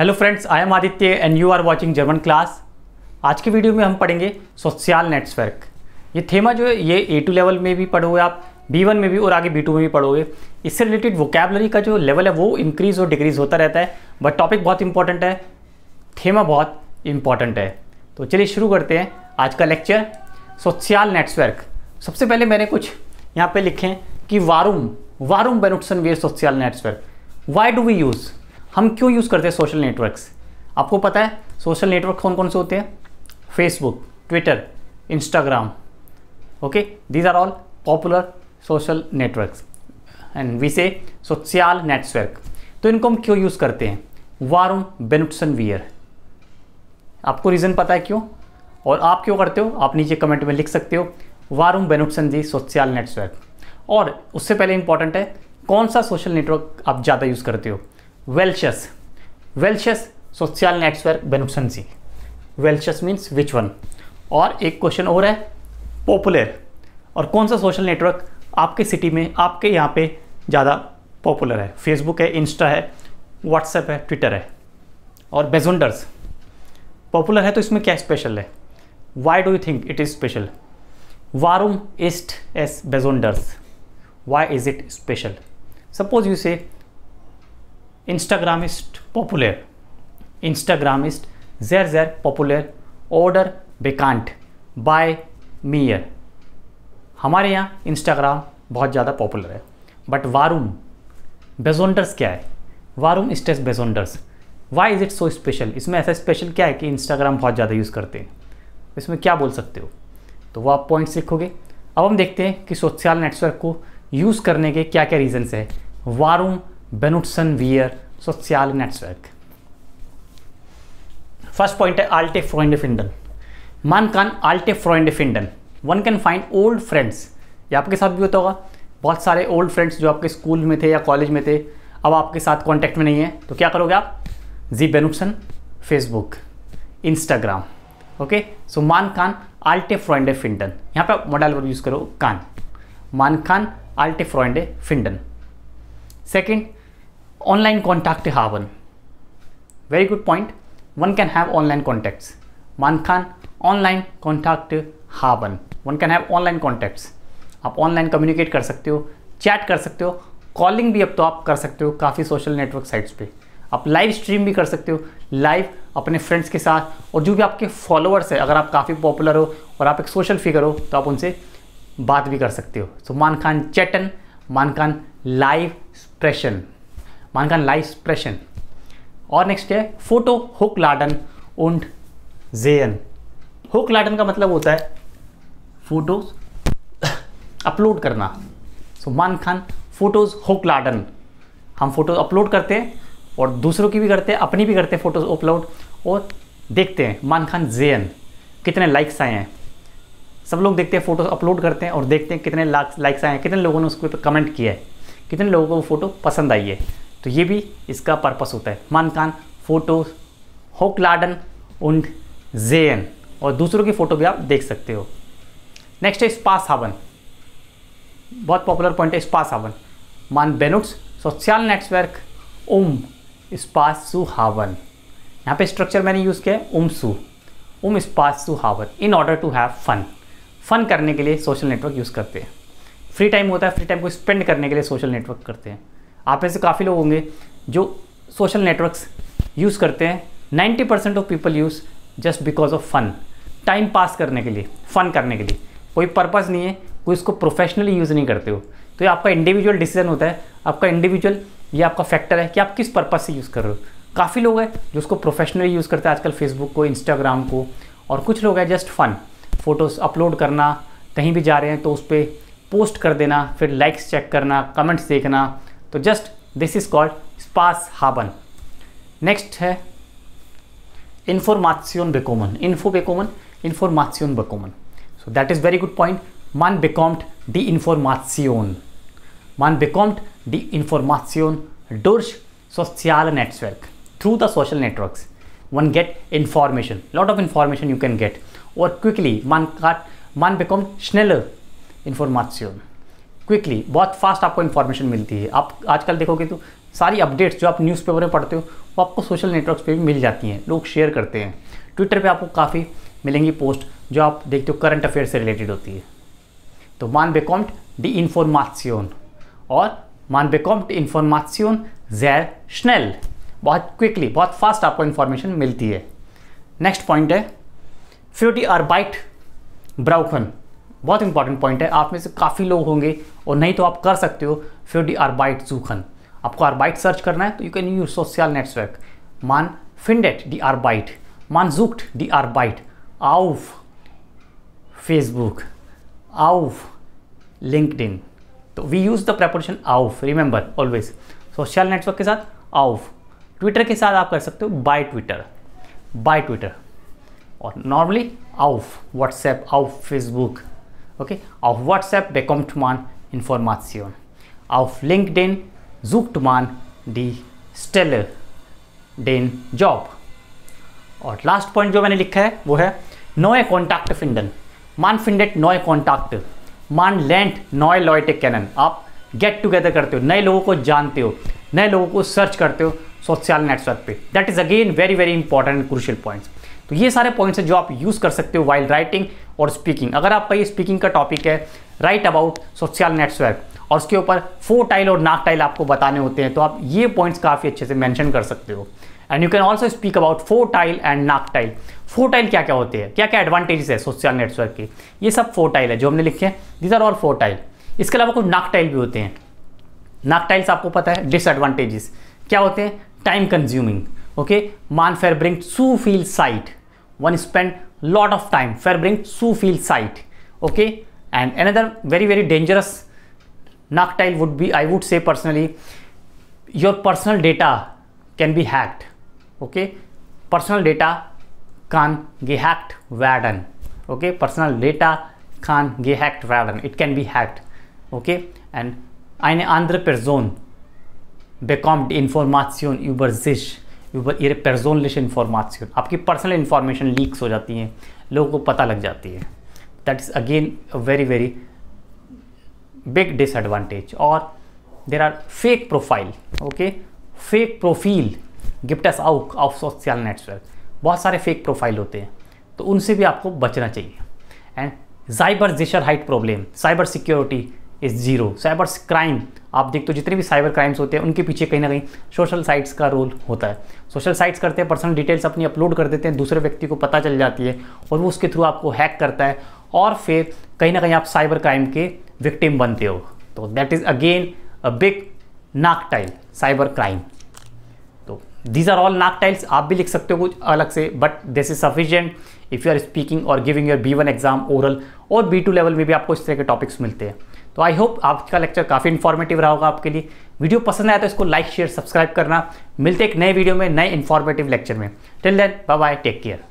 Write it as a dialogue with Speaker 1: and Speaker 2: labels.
Speaker 1: Hello friends I am Aditya and you are watching German class आज की video में हम पढ़ेंगे सोशल नेटवर्क ये थेमा जो है, ये ए टू लेवल में भी पढ़ोगे आप बी वन में भी और आगे बी टू में भी पढ़ोगे. इससे रिलेटेड वोकेबलरी का जो लेवल है, वो इंक्रीज और डिक्रीज होता रहता है. बट टॉपिक बहुत इंपॉर्टेंट है. थेमा बहुत इंपॉर्टेंट है. तो चलिए शुरू करते हैं आज का लेक्चर सोशल नेटवर्क सबसे पहले मैंने कुछ यहाँ पे लिखे कि वारूम वारूम बेनुटसन where social network why do we use हम क्यों यूज़ करते हैं सोशल नेटवर्क्स आपको पता है सोशल नेटवर्क कौन कौन से होते हैं? Facebook Twitter Instagram okay these are all popular social networks and we say social network तो इनको हम क्यों यूज़ करते हैं? वारूम बेनुटसन वियर आपको रीज़न पता है क्यों? और आप क्यों करते हो? आप नीचे कमेंट में लिख सकते हो वारूम बेनुटसन जी सोशल नेटवर्क और उससे पहले इंपॉर्टेंट है, कौन सा सोशल नेटवर्क आप ज़्यादा यूज़ करते हो? वेल्शस वेल्शस सोशल नेटवर्क बेनुटसन जी वेल्शस मीन्स विच वन और एक क्वेश्चन और है पॉपुलर और कौन सा सोशल नेटवर्क आपके सिटी में, आपके यहाँ पे ज़्यादा पॉपुलर है? फेसबुक है इंस्टा है व्हाट्सएप है ट्विटर है। और बेजोंडर्स पॉपुलर है तो इसमें क्या स्पेशल है? Why do you think it is special वारूम इस्ट एस बेजोंडर्स why is it special suppose you say इंस्टाग्रामिस्ट popular इंस्टाग्रामिस्ट जेर जेर पॉपुलर ऑर्डर बेकांट बाय मीयर हमारे यहाँ इंस्टाग्राम बहुत ज़्यादा पॉपुलर है। बट वारूम बेजोंडर्स क्या है? वारूम स्टेस बेजोंडर्स why is it so special इसमें ऐसा स्पेशल क्या है कि इंस्टाग्राम बहुत ज़्यादा यूज़ करते हैं? इसमें क्या बोल सकते हो? तो वो आप पॉइंट्स लिखोगे अब हम देखते हैं कि सोशल नेटवर्क को यूज़ करने के क्या क्या रीजन्स है। वारूम बेनुटसन वियर सोशल नेटवर्क फ़र्स्ट पॉइंट है आल्टे फ्रोइंड फिंडन मान कान आल्टे फ्रोइंड फिंडन one can find old friends ये आपके साथ भी होता होगा। बहुत सारे ओल्ड फ्रेंड्स जो आपके स्कूल में थे या कॉलेज में थे, अब आपके साथ कॉन्टैक्ट में नहीं है। तो क्या करोगे आप? जी बेनुटसन फेसबुक इंस्टाग्राम ओके सो मान कान आल्टे फ्रोइंडे फिंडन यहाँ पे मॉडल वर्ब यूज़ करो कान मान खान आल्टे फ्रोइंडे फिंडन second online contact haben very good point. One can have online contacts. Man kann online contact haben one can have online contacts. आप ऑनलाइन कम्युनिकेट कर सकते हो चैट कर सकते हो कॉलिंग भी अब तो आप कर सकते हो काफ़ी सोशल नेटवर्क साइट्स पे। आप लाइव स्ट्रीम भी कर सकते हो लाइव अपने फ्रेंड्स के साथ और जो भी आपके फॉलोअर्स है, अगर आप काफ़ी पॉपुलर हो और आप एक सोशल फिगर हो तो आप उनसे बात भी कर सकते हो। सो मान खान चैटन मान Khan live expression man kann leicht sprechen. और नेक्स्ट है फ़ोटो हुक लाडन उंड जेन हुक लाडन का मतलब होता है फ़ोटोज़ अपलोड करना। सो so, मान खान फ़ोटोज़ हुक लाडन। हम फ़ोटोज़ अपलोड करते हैं और दूसरों की भी करते हैं अपनी भी करते हैं फ़ोटोज़ अपलोड और देखते हैं। मान खान जेन कितने लाइक्स आए हैं। सब लोग देखते हैं फ़ोटोज़ अपलोड करते हैं और देखते हैं कितने लाइक्स आए हैं। कितने लोगों ने उसके ऊपर कमेंट किया है। कितने लोगों को वो फ़ोटो पसंद आई है। तो ये भी इसका पर्पस होता है। मान कान फ़ोटो होकलाडन उंड जेन और दूसरों की फ़ोटो भी आप देख सकते हो। नेक्स्ट है स्पास हावन बहुत पॉपुलर पॉइंट है स्पास हावन मान बेनुट्स सोशल नेटवर्क उम स्पासु हावन यहाँ पे स्ट्रक्चर मैंने यूज़ किया है उम सू उम स्पासु हावन in order to have fun fun करने के लिए सोशल नेटवर्क यूज़ करते हैं। फ्री टाइम होता है फ्री टाइम को स्पेंड करने के लिए सोशल नेटवर्क करते हैं। आप ऐसे काफ़ी लोग होंगे जो सोशल नेटवर्क्स यूज़ करते हैं। 90 percent of people use just because of fun time pass करने के लिए फ़न करने के लिए। कोई पर्पज़ नहीं है, कोई इसको प्रोफेशनली यूज़ नहीं करते हो। तो ये आपका इंडिविजुअल डिसीज़न होता है, आपका इंडिविजुअल ये आपका फैक्टर है कि आप किस पर्पज़ से यूज़ कर रहे हो। काफ़ी लोग हैं जो उसको प्रोफेशनली यूज़ करते हैं, आजकल फेसबुक को इंस्टाग्राम को, और कुछ लोग हैं जस्ट फ़न फ़ोटोज़ अपलोड करना, कहीं भी जा रहे हैं तो उस पर पोस्ट कर देना, फिर लाइक्स चेक करना कमेंट्स देखना तो जस्ट दिस इज़ कॉल्ड स्पास हाबन नेक्स्ट है इन्फॉर्मासियोन बेकोमन इन्फो बेकोमन इन्फॉर्मासियोन बेकोमन so that is very good point मान बेकॉम्ड द इन्फॉर्मासियोन मान बेकॉम्ड द इन्फॉर्मासियोन डोर्श सोशियाल network through the social networks one get information lot of information you can get और क्विकली मान काट मान बेकॉम्ड स्नेल इन्फॉर्मासियोन क्विकली बहुत फास्ट आपको इन्फॉर्मेशन मिलती है। आप आजकल देखोगे तो सारी अपडेट्स जो आप न्यूज़पेपर में पढ़ते हो, वो आपको सोशल नेटवर्क्स पे भी मिल जाती हैं। लोग शेयर करते हैं। ट्विटर पे आपको काफ़ी मिलेंगी पोस्ट जो आप देखते हो करंट अफेयर से रिलेटेड होती है। तो मान बेकॉम्ट दी इन्फॉर्मासियोन और मान बेकॉम्ट इन्फॉर्मासियोन जैर स्नेल बहुत क्विकली बहुत फास्ट आपको इन्फॉर्मेशन मिलती है। नेक्स्ट पॉइंट है फ्यूटी आर बाइट ब्राउखन बहुत इंपॉर्टेंट पॉइंट है। आप में से काफ़ी लोग होंगे और नहीं तो आप कर सकते हो फ्यूटी बाइट जूखन आपको आरबाइट सर्च करना है तो you can use social network मान फिंडेट डी आरबाइट मान जूक्ट डी आरबाइट आउफ फेसबुक आउफ लिंकड तो वी यूज़ द प्रपोजिशन आउफ रिमेंबर ऑलवेज सोशल नेटवर्क के साथ आउफ ट्विटर के साथ आप कर सकते हो बाय ट्विटर बाय ट्विटर और नॉर्मली आउफ व्हाट्सएप आउफ Facebook okay आउफ WhatsApp bekommt man Information. Auf LinkedIn sucht man die Stelle, den job और लास्ट पॉइंट जो मैंने लिखा है वो है नोए कॉन्टैक्ट फिंडन मान फिंडेट नोए कॉन्टैक्ट मान लैंड नोए लॉयटे कैनन आप गेट टुगेदर करते हो नए लोगों को जानते हो नए लोगों को सर्च करते हो सोशल नेटवर्क पे. That is again very very important crucial points तो ये सारे पॉइंट्स हैं जो आप यूज़ कर सकते हो वाइल राइटिंग और स्पीकिंग अगर आपका ये स्पीकिंग का टॉपिक है राइट अबाउट सोशल नेटवर्क और उसके ऊपर फोर टाइल और नाक टाइल आपको बताने होते हैं तो आप ये पॉइंट्स काफ़ी अच्छे से मैंशन कर सकते हो। And you can also speak about four टाइल एंड नाक टाइल फोर टाइल क्या क्या होते हैं? क्या क्या एडवांटेजेस है सोशल नेटवर्क के? ये सब फोर टाइल है जो हमने लिखे हैं। दीज आर ऑल फोर टाइल इसके अलावा कुछ नाक टाइल भी होते हैं। नाक टाइल्स आपको पता है डिसएडवांटेजेस क्या होते हैं? टाइम कंज्यूमिंग ओके मान फेयर ब्रिंग सू फील साइट one spend lot of time. Fair bring su feel sight okay? And another very very dangerous noctile would be i would say personally your personal data can be hacked. Okay? Personal data can get hacked werden okay? Personal data can get hacked werden it can be hacked. Okay? And eine andere person bekommt information über sich ये पर्सोनलिश information आपकी personal information leaks हो जाती हैं, लोगों को पता लग जाती है। That is again very very big disadvantage और there are fake profile okay fake profile gifts out of social network बहुत सारे फेक प्रोफ़ाइल होते हैं तो उनसे भी आपको बचना चाहिए। एंड साइबर जिशर height problem cyber security is zero cyber crime आप देखते हो, जितने भी साइबर क्राइम्स होते हैं, उनके पीछे कहीं ना कहीं सोशल साइट्स का रोल होता है। सोशल साइट्स करते हैं पर्सनल डिटेल्स अपनी अपलोड कर देते हैं, दूसरे व्यक्ति को पता चल जाती है और वो उसके थ्रू आपको हैक करता है और फिर कहीं ना कहीं आप साइबर क्राइम के विक्टिम बनते हो। तो that is again a big नाक टाइल साइबर क्राइम तो दीज आर ऑल नाक टाइल्स आप भी लिख सकते हो कुछ अलग से but this is sufficient if you are speaking और giving your B one exam oral और बी टू लेवल में भी आपको इस तरह के टॉपिक्स मिलते हैं। तो आई होप आपका लेक्चर काफ़ी इन्फॉर्मेटिव रहा होगा आपके लिए। वीडियो पसंद आया तो इसको लाइक शेयर सब्सक्राइब करना। मिलते एक नए वीडियो में, नए इन्फॉर्मेटिव लेक्चर में। Till then bye bye take care